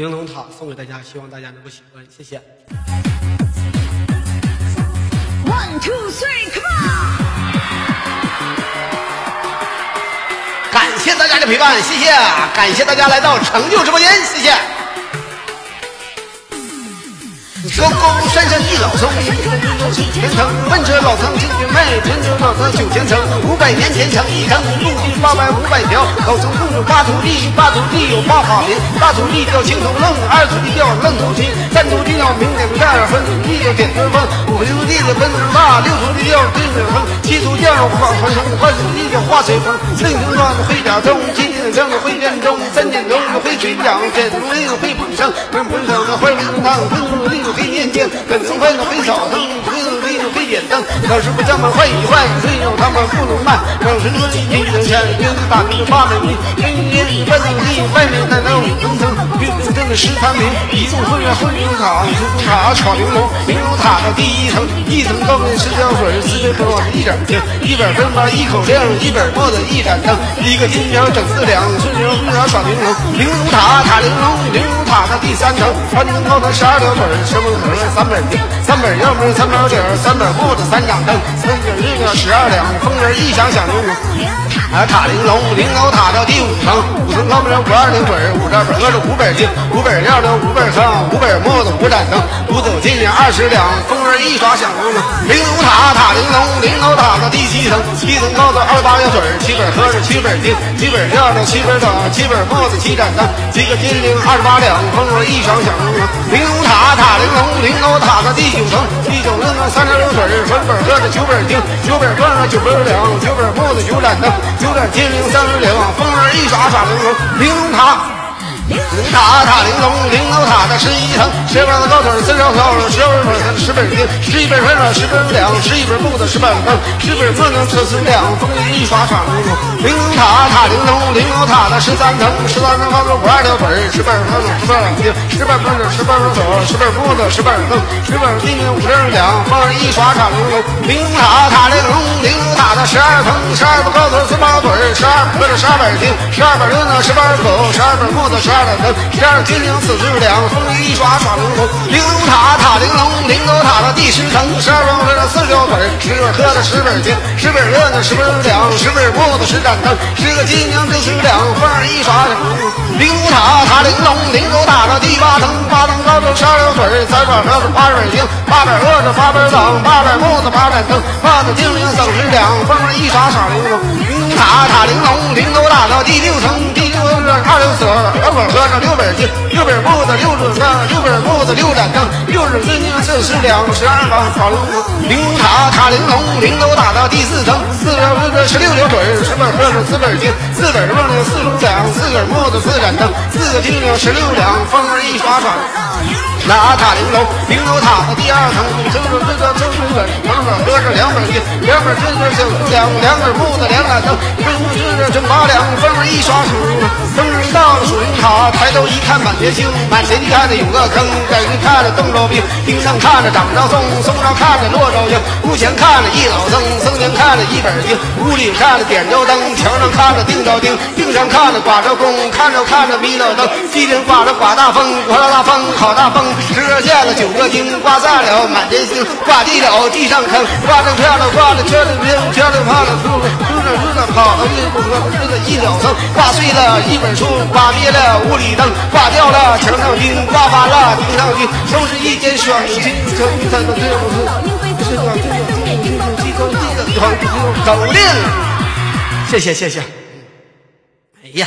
玲珑塔送给大家，希望大家能够喜欢，谢谢。One two three, come on！感谢大家的陪伴，谢谢，感谢大家来到成就直播间，谢谢。高高山上一老松，青松绿松青田藤。问这老苍青云妹，春秋老苍九千层。五百年前成一城，路地八百五百条。老僧共有八徒弟，八徒弟有八法名。大徒弟叫青头愣，二徒弟叫愣头青，三徒弟叫明顶盖，分徒弟叫点根风，五徒弟叫喷头大，六徒弟叫金水风，七徒弟叫火传声，八徒弟叫化水风。四顶庄子会甲中，七顶庄子会剑中，三顶头子会取桨，点徒弟会捧笙，分分头的会铃铛，分徒弟。给念经，本能会的会扫灯，会土地会点灯，老师傅将们换一换，只有他们不能慢，老师说一人山，兵打兵八百里，人人万土地，外面那那五层层，运动这个十三名，一共会员会灵塔，出宫塔炒玲珑，玲珑塔的第一层，一层高跟石胶水，四百分往一整听，一本分吧一口令，一本墨子一盏灯，一个金条整四两，顺流不了耍玲珑，玲珑塔塔玲珑，玲珑塔的第三层，三层高的十二条腿，十门盒三本经，三本要门三包底儿，三本木子三盏灯，三本日料十二两，风儿一响响玲珑。啊，塔玲珑，玲珑塔到第五层，五层高门五二零腿，五这边合着五本经，五本料的五本僧，五本木子五盏灯，五走金银二十两，风儿一耍响隆隆。玲珑塔塔玲珑，玲珑塔到第七层，高的二八条腿，七本合着七本经，七本料的七本等，七本木子七盏灯，七个金铃二十八两，风儿一响响隆隆。玲珑塔塔玲珑，玲珑塔到第九层，第九层三十六腿，分本合着九本经，九本转了九本两，九本木子九盏灯。九点金铃三十两，风儿一耍耍玲珑，玲珑塔。玲珑塔塔玲珑，玲珑塔的十一层，十八的高腿，四条条，十二本十本儿经，十一本分软，十本两，十一本木的十本灯，十本不能吃十两，风一耍耍玲珑。玲珑塔塔玲珑，玲珑塔的十三层，十三层高的五二条腿，十本分十本儿经，十本分十本手，十本木的十本灯，十本地面五十两，风一耍耍玲珑。玲珑塔塔玲珑，玲珑塔的十二层，十二个腿，十八腿，十二合着十二本经，十二本铃呢，十八口，十二本木的十二盏灯，十二金铃四十两，风一耍耍玲珑。玲珑塔塔玲珑，玲珑塔的第十层，十二本合着四条腿，十本合着十本经，十本热呢，十本两，十本木的十盏灯，十个金铃就十两，风一耍耍玲珑。玲珑塔塔玲珑，玲珑塔的第八层，八层高着十二条腿，三本合着八本经，八本饿着八本等，八本木子八盏灯，八子金铃整十两，风一耍耍玲珑。塔塔玲珑，玲珑塔到第六层，第六层是二六四，二本合着六本经，六本木子六准灯，六本木子六盏灯，六准金铃四十两，十二把耍玲珑。玲珑塔塔玲珑，玲珑塔到第四层，四本合着十六条腿，十本合着四本经，四本梦的四种两，四根木子四盏灯，四个金铃十六两，风儿一耍耍。那塔玲珑，玲珑塔的第二层，这个这个这个门口搁着两本经，两本这个小两两本木子两盏灯，这是这八两风儿一刷出，风儿到了属灵塔，抬头一看满天星，满天看着有个坑，在这看着邓昭兵，兵上看着张昭松，松上看着骆昭英，屋前看着一老僧，僧前看着一本经，屋里看着点着灯，墙上看着定昭丁，钉上看着挂着弓，看着看着迷了灯，地上挂着刮大风，刮大风好大风。十个见了九个经，挂炸了满天星，挂地了地上坑，挂着漂亮挂着车里边，漂亮漂亮出了出了出了跑了一不喝这个一了僧，挂碎了一本书，刮灭了屋里灯，挂掉了墙上钉，挂翻了钉上钉，收拾一间双金城，他的这不是这个这个这个这个这个这个口令，谢谢谢谢。哎呀，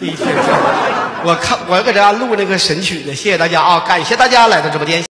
我看我搁这录那个神曲呢，谢谢大家啊，感谢大家来到直播间。